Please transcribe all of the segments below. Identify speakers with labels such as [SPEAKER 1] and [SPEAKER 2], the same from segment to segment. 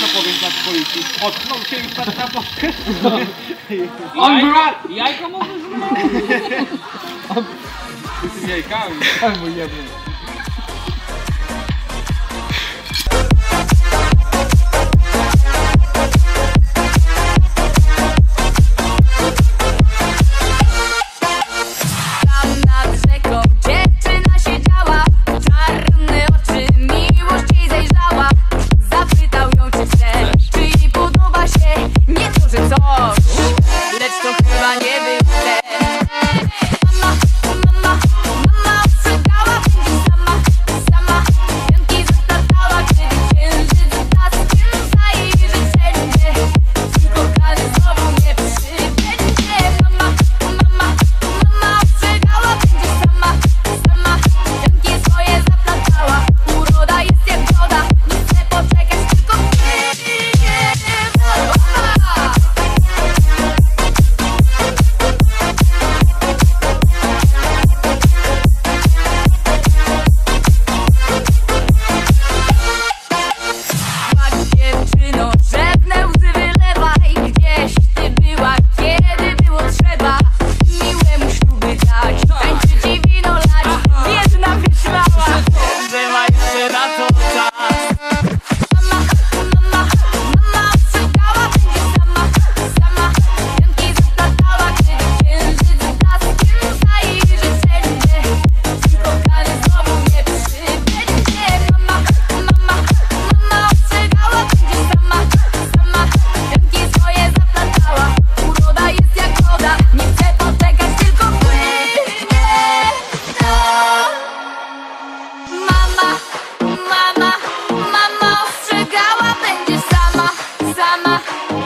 [SPEAKER 1] co powiesz na policji? Potknął cię i wpadł na boczkę?
[SPEAKER 2] On brat!
[SPEAKER 3] Jajko mu wyzwało!
[SPEAKER 1] Z tym jajkami.
[SPEAKER 2] Albo.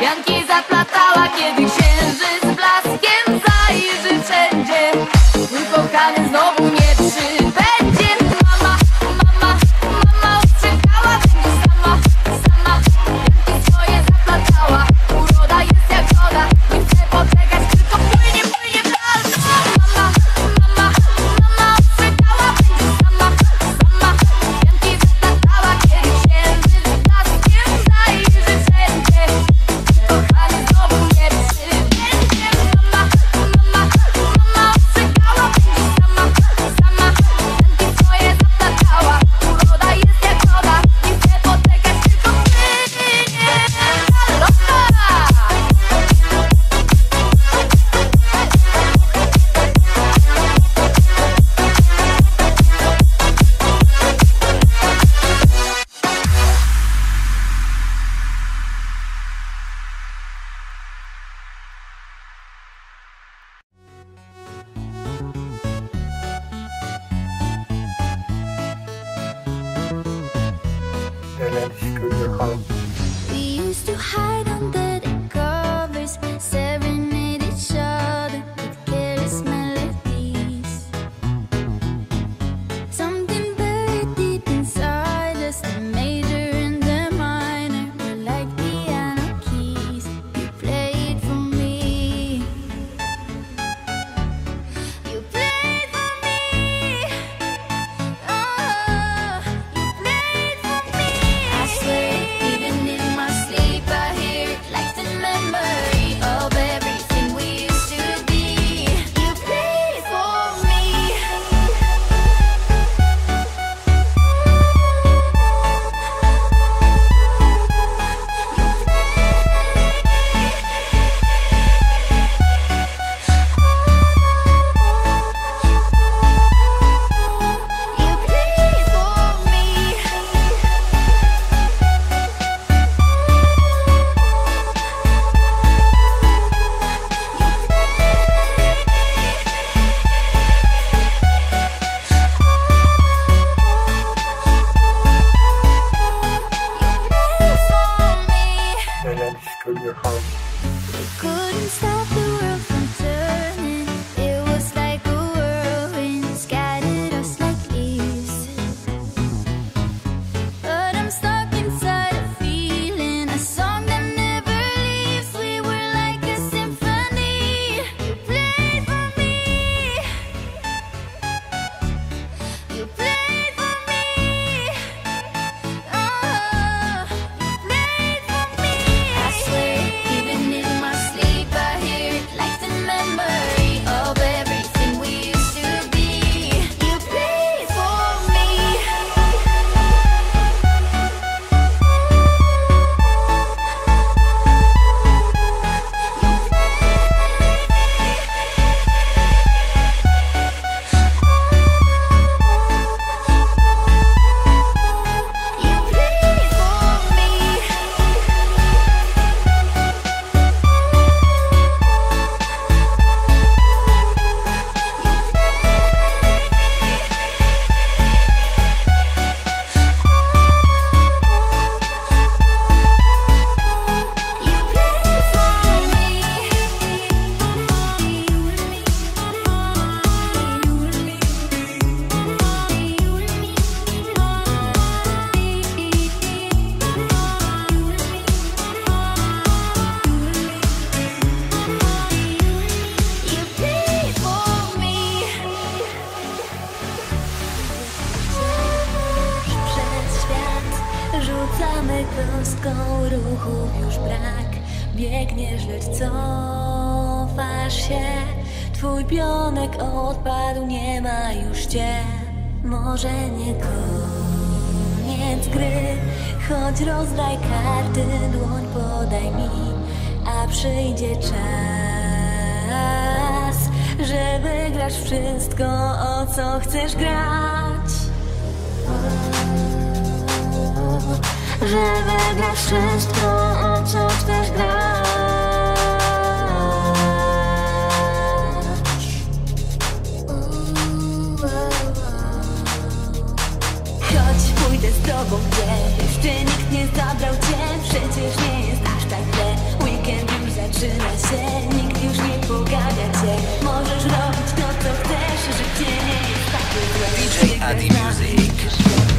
[SPEAKER 4] Bianki zaplatała
[SPEAKER 3] kiedyś cię Może nie koniec gry Choć rozdaj karty, dłoń podaj mi A przyjdzie czas Że wygrasz wszystko, o co chcesz grać że wygrasz wszystko, o co chcesz grać. Tobą, gdzie jeszcze nikt nie zabrał cię. Przecież nie jest aż tak źle. Weekend już zaczyna się, nikt już nie pogania cię. Możesz robić to, co chcesz, życie nie jest takie.
[SPEAKER 5] DJ Adi Music.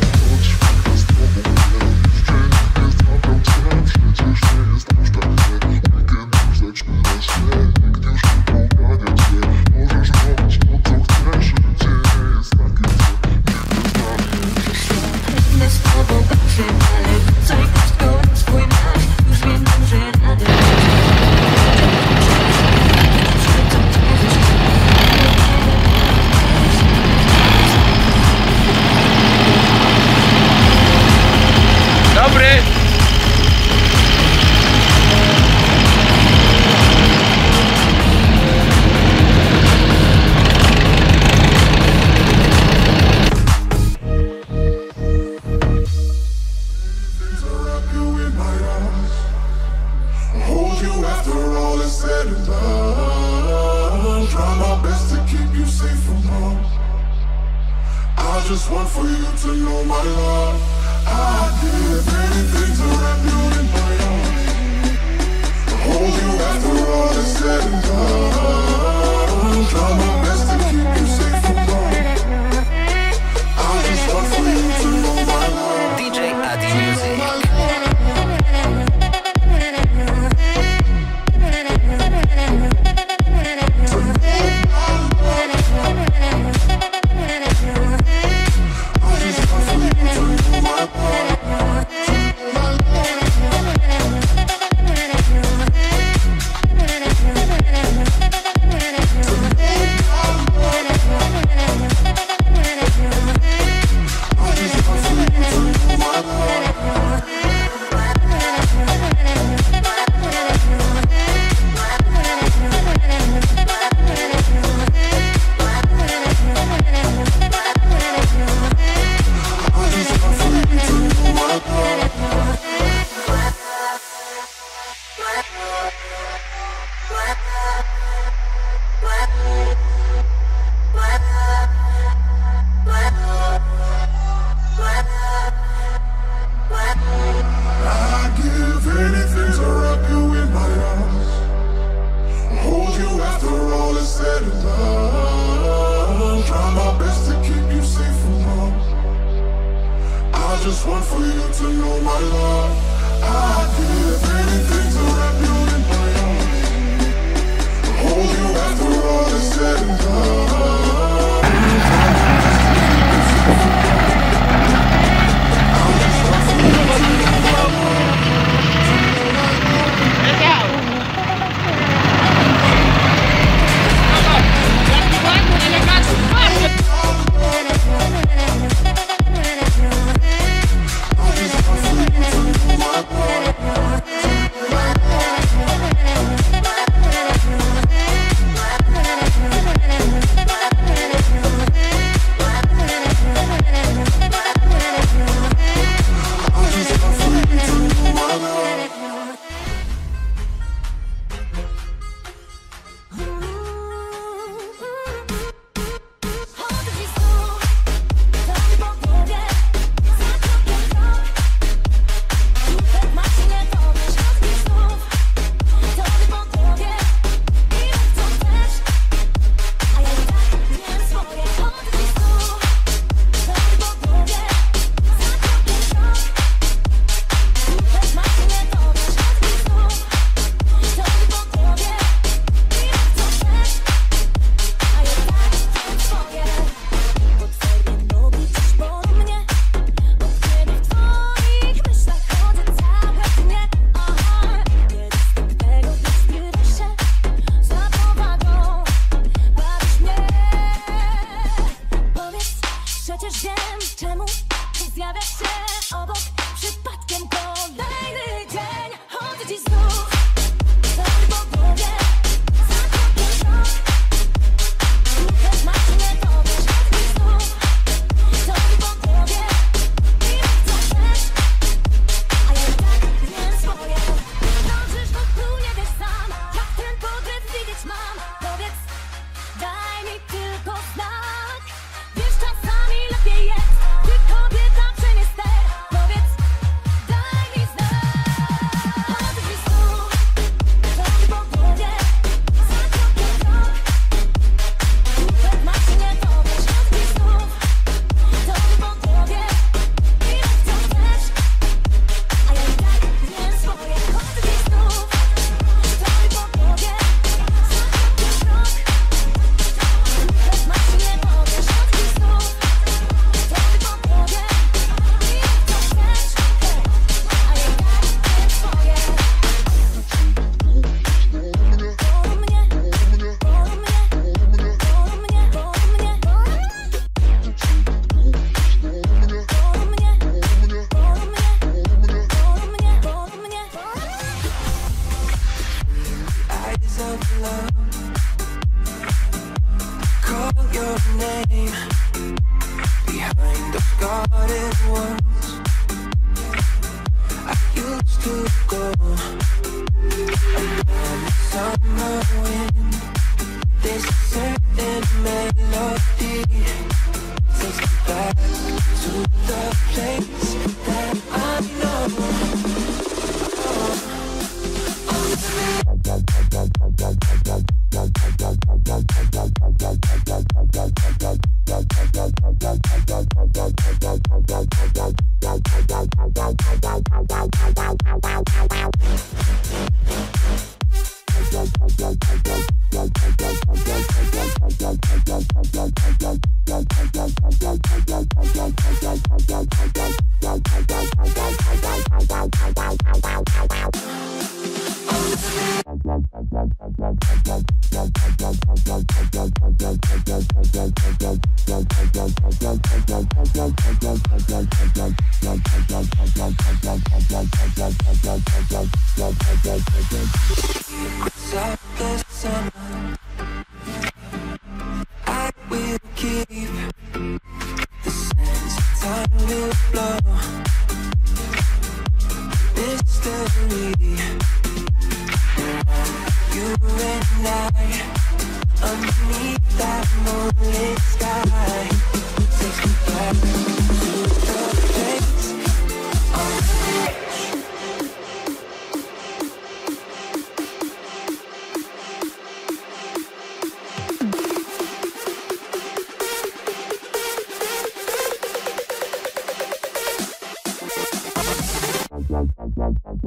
[SPEAKER 6] Try my best to keep you safe from harm. I just want for you to know my love. I'd anything to wrap you in my arms. Hold you after all is said and done.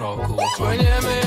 [SPEAKER 6] what all
[SPEAKER 7] cool.